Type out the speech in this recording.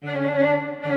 Música